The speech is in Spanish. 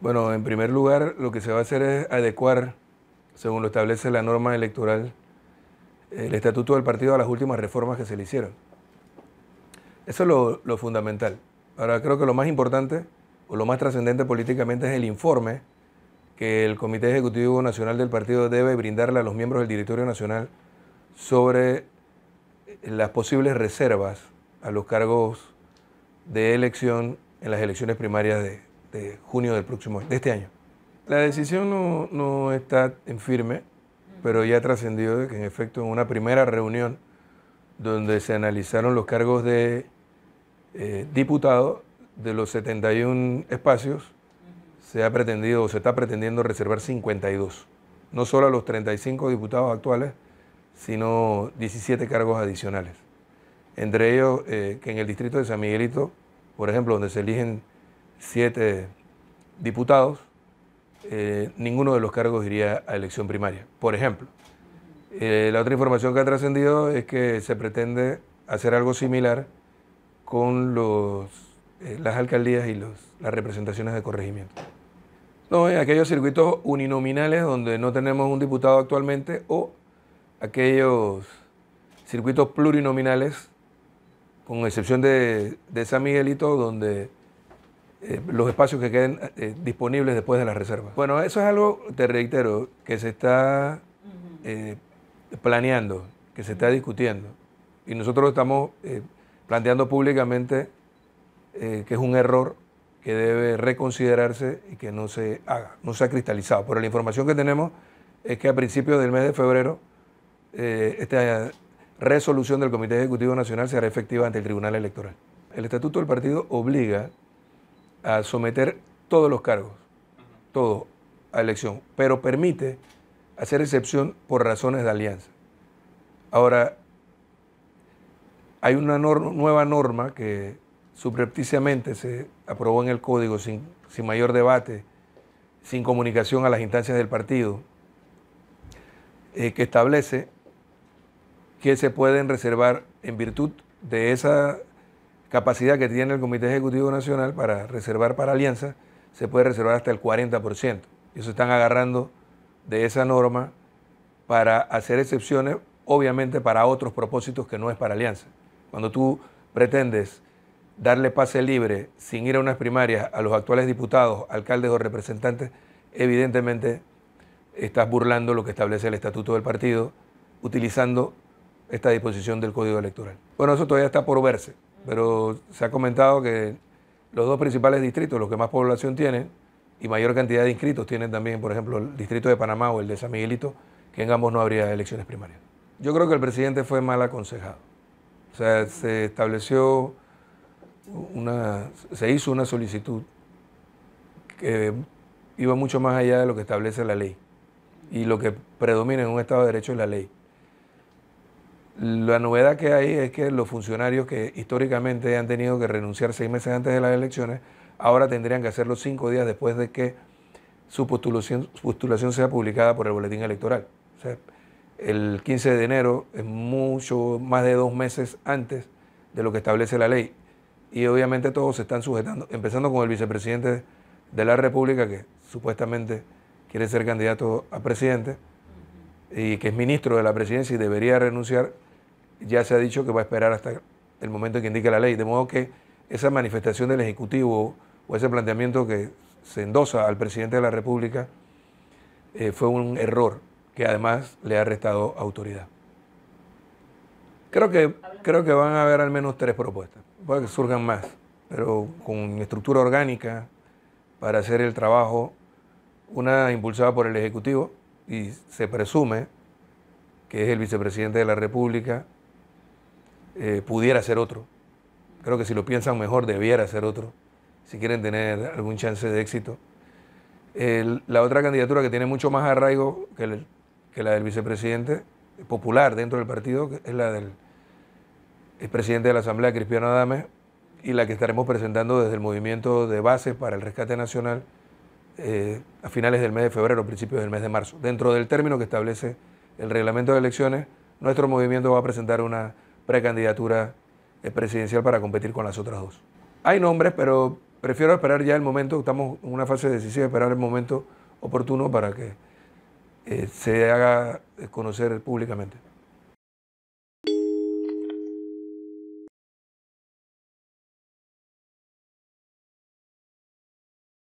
Bueno, en primer lugar, lo que se va a hacer es adecuar, según lo establece la norma electoral, el estatuto del partido a las últimas reformas que se le hicieron. Eso es lo, lo fundamental. Ahora, creo que lo más importante o lo más trascendente políticamente es el informe que el Comité Ejecutivo Nacional del partido debe brindarle a los miembros del Directorio Nacional sobre las posibles reservas a los cargos de elección en las elecciones primarias de, junio del próximo de este año. La decisión no, está en firme, pero ya trascendió de que en efecto en una primera reunión donde se analizaron los cargos de eh, diputado de los 71 espacios, se ha pretendido o se está pretendiendo reservar 52, no solo a los 35 diputados actuales, sino 17 cargos adicionales. Entre ellos, eh, que en el distrito de San Miguelito, por ejemplo, donde se eligen siete diputados, eh, ninguno de los cargos iría a elección primaria. Por ejemplo, eh, la otra información que ha trascendido es que se pretende hacer algo similar con los, las alcaldías y los, las representaciones de corregimiento. No, en aquellos circuitos uninominales donde no tenemos un diputado actualmente o aquellos circuitos plurinominales, con excepción de, San Miguelito, donde eh, los espacios que queden eh, disponibles después de la reserva. Bueno, eso es algo, te reitero, que se está eh, planeando, que se está discutiendo. Y nosotros estamos planteando públicamente que es un error que debe reconsiderarse y que no se haga, no se ha cristalizado. Pero la información que tenemos es que a principios del mes de febrero esta resolución del Comité Ejecutivo Nacional será efectiva ante el Tribunal Electoral. El estatuto del partido obliga a someter todos los cargos, todo, a elección, pero permite hacer excepción por razones de alianza. Ahora, hay una nueva norma que subrepticiamente se aprobó en el código sin, sin mayor debate, sin comunicación a las instancias del partido, eh, que establece que se pueden reservar en virtud de esa capacidad que tiene el Comité Ejecutivo Nacional para reservar para alianza, se puede reservar hasta el 40%. Y eso están agarrando de esa norma para hacer excepciones, obviamente para otros propósitos que no es para alianza. Cuando tú pretendes darle pase libre sin ir a unas primarias a los actuales diputados, alcaldes o representantes, evidentemente estás burlando lo que establece el estatuto del partido, utilizando esta disposición del Código Electoral. Bueno, eso todavía está por verse, pero se ha comentado que los dos principales distritos, los que más población tienen y mayor cantidad de inscritos, tienen también, por ejemplo, el distrito de Panamá o el de San Miguelito, que en ambos no habría elecciones primarias. Yo creo que el presidente fue mal aconsejado. O sea, se estableció una, se hizo una solicitud que iba mucho más allá de lo que establece la ley. Y lo que predomina en un Estado de Derecho es la ley. La novedad que hay es que los funcionarios que históricamente han tenido que renunciar seis meses antes de las elecciones, ahora tendrían que hacerlo cinco días después de que su postulación, sea publicada por el boletín electoral. O sea, el 15 de enero es mucho más de dos meses antes de lo que establece la ley. Y obviamente todos se están sujetando, empezando con el vicepresidente de la República, que supuestamente quiere ser candidato a presidente y que es ministro de la presidencia y debería renunciar ya se ha dicho que va a esperar hasta el momento en que indique la ley. De modo que esa manifestación del Ejecutivo o ese planteamiento que se endosa al presidente de la República eh, fue un error que además le ha restado autoridad. Creo que, creo que van a haber al menos tres propuestas, puede que surjan más, pero con estructura orgánica para hacer el trabajo, una impulsada por el Ejecutivo y se presume que es el vicepresidente de la República, eh, pudiera ser otro. Creo que si lo piensan mejor, debiera ser otro, si quieren tener algún chance de éxito. la otra candidatura que tiene mucho más arraigo que, que, la del vicepresidente popular dentro del partido es la del presidente de la Asamblea, Cristiano Adame, y la que estaremos presentando desde el movimiento de base para el rescate nacional eh, a finales del mes de febrero, principios del mes de marzo. Dentro del término que establece el reglamento de elecciones, nuestro movimiento va a presentar una precandidatura presidencial para competir con las otras dos. Hay nombres, pero prefiero esperar ya el momento, estamos en una fase decisiva, esperar el momento oportuno para que eh, se haga conocer públicamente.